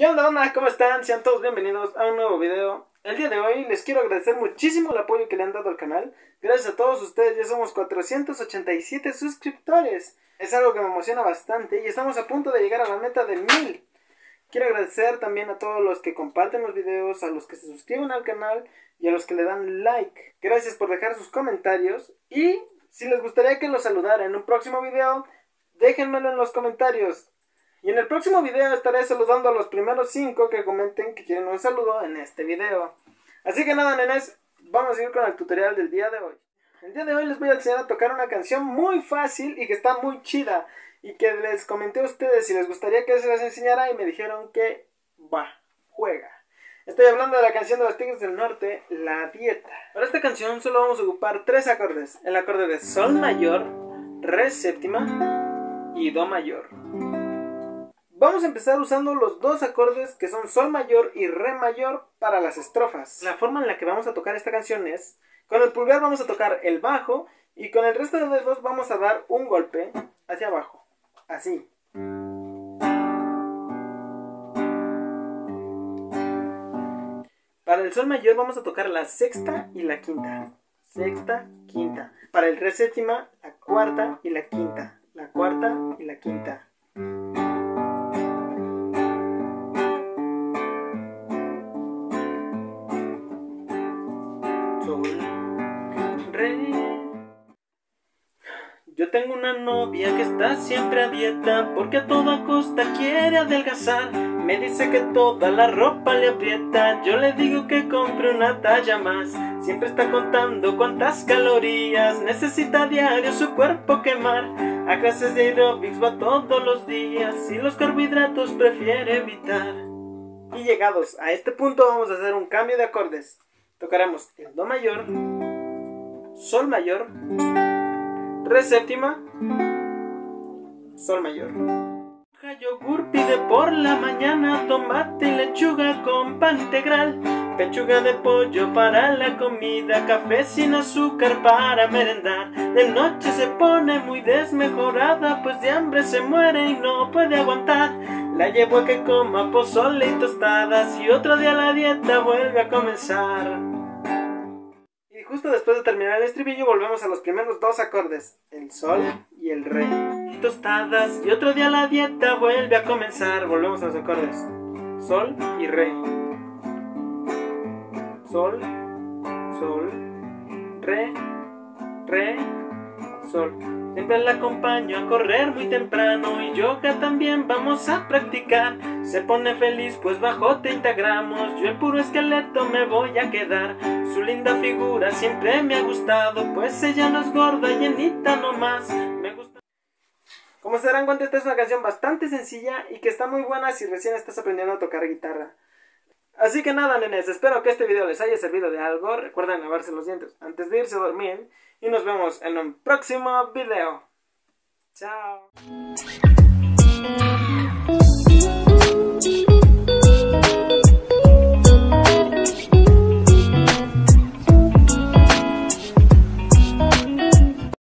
¿Qué onda, banda? ¿Cómo están? Sean todos bienvenidos a un nuevo video. El día de hoy les quiero agradecer muchísimo el apoyo que le han dado al canal. Gracias a todos ustedes, ya somos 487 suscriptores. Es algo que me emociona bastante y estamos a punto de llegar a la meta de 1000. Quiero agradecer también a todos los que comparten los videos, a los que se suscriben al canal y a los que le dan like. Gracias por dejar sus comentarios y si les gustaría que los saludara en un próximo video, déjenmelo en los comentarios. Y en el próximo video estaré saludando a los primeros 5 que comenten que quieren un saludo en este video. Así que nada, nenes, vamos a ir con el tutorial del día de hoy. El día de hoy les voy a enseñar a tocar una canción muy fácil y que está muy chida. Y que les comenté a ustedes si les gustaría que se las enseñara y me dijeron que va, juega. Estoy hablando de la canción de los Tigres del Norte, La Dieta. Para esta canción solo vamos a ocupar tres acordes. El acorde de Sol mayor, Re séptima y Do mayor. Vamos a empezar usando los dos acordes que son Sol mayor y Re mayor para las estrofas. La forma en la que vamos a tocar esta canción es, con el pulgar vamos a tocar el bajo y con el resto de dedos vamos a dar un golpe hacia abajo, así. Para el Sol mayor vamos a tocar la sexta y la quinta. Sexta, quinta. Para el Re séptima, la cuarta y la quinta. La cuarta y la quinta. Yo tengo una novia que está siempre a dieta porque a toda costa quiere adelgazar. Me dice que toda la ropa le aprieta, yo le digo que compre una talla más. Siempre está contando cuántas calorías necesita a diario su cuerpo quemar. A clases de aerobics va todos los días y los carbohidratos prefiere evitar. Y llegados a este punto vamos a hacer un cambio de acordes. Tocaremos el Do mayor, Sol mayor, Re séptima, Sol mayor. Yogur pide por la mañana tomate y lechuga con pan integral, pechuga de pollo para la comida, café sin azúcar para merendar. De noche se pone muy desmejorada, pues de hambre se muere y no puede aguantar. La llevo a que coma pozole y tostadas y otro día la dieta vuelve a comenzar. Justo después de terminar el estribillo volvemos a los primeros dos acordes, el sol y el re. Tostadas y otro día la dieta vuelve a comenzar. Volvemos a los acordes, sol y re. Sol, sol, re, re, sol. Siempre la acompaño a correr muy temprano y yoga también vamos a practicar. Se pone feliz pues bajo 30 gramos, yo el puro esqueleto me voy a quedar. Su linda figura siempre me ha gustado, pues ella no es gorda, llenita nomás. Me gusta. Como se darán cuenta, esta es una canción bastante sencilla y que está muy buena si recién estás aprendiendo a tocar guitarra. Así que nada, nenes, espero que este video les haya servido de algo. Recuerden lavarse los dientes antes de irse a dormir. Y nos vemos en un próximo video. Chao.